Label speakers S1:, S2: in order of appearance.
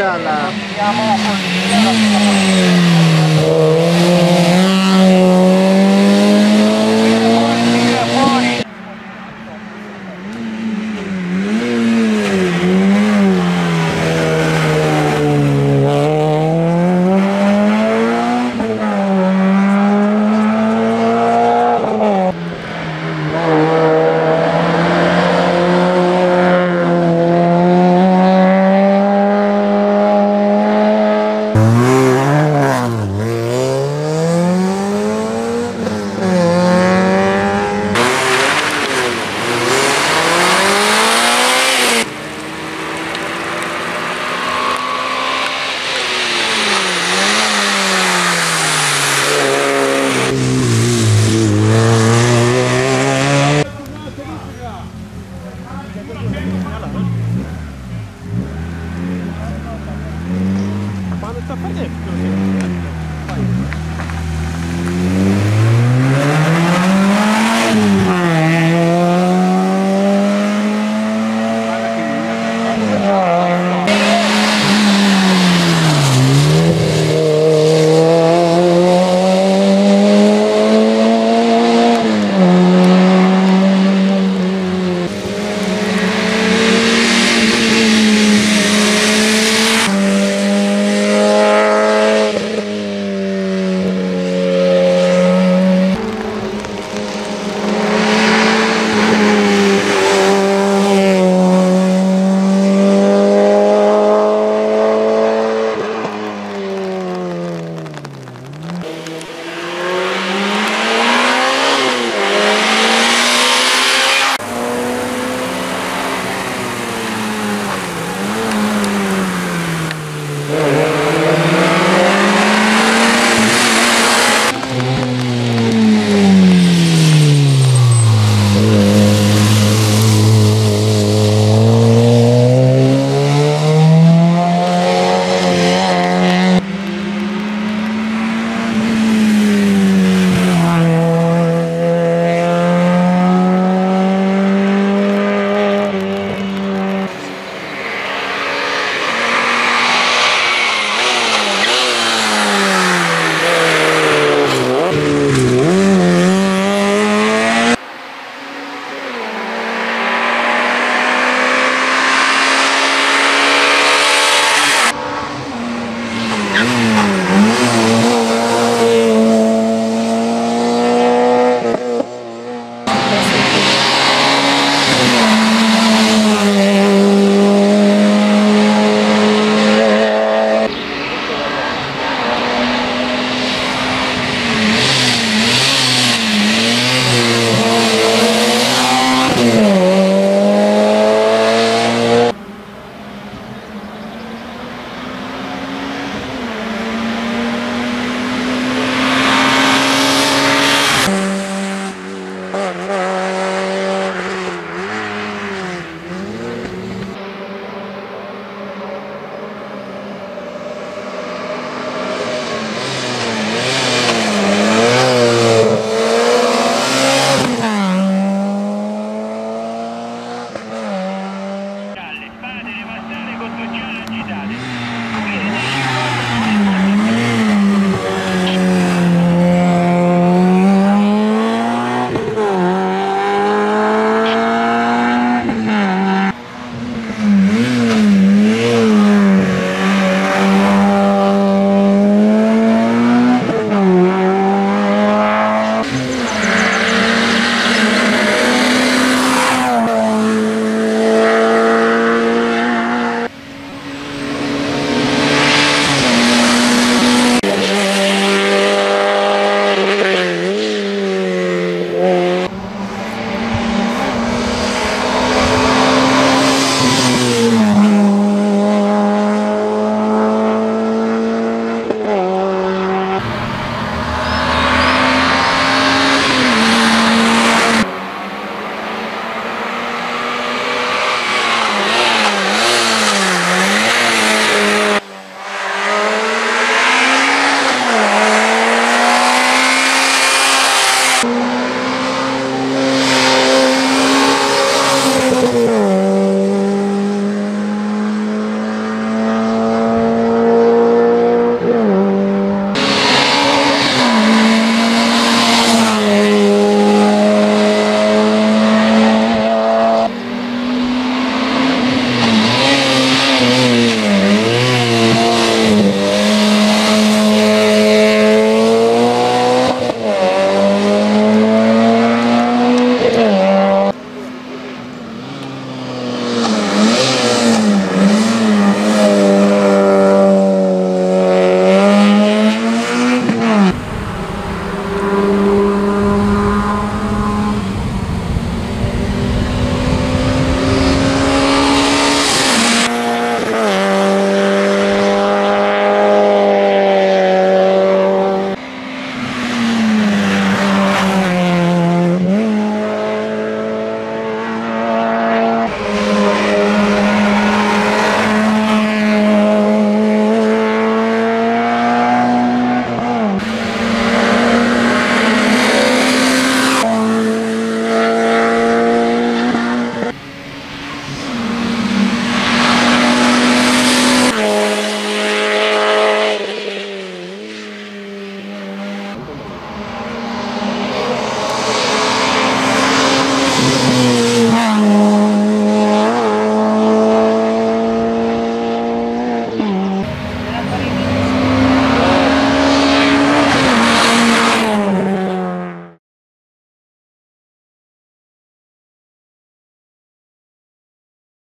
S1: 这样了。高いじゃないですか。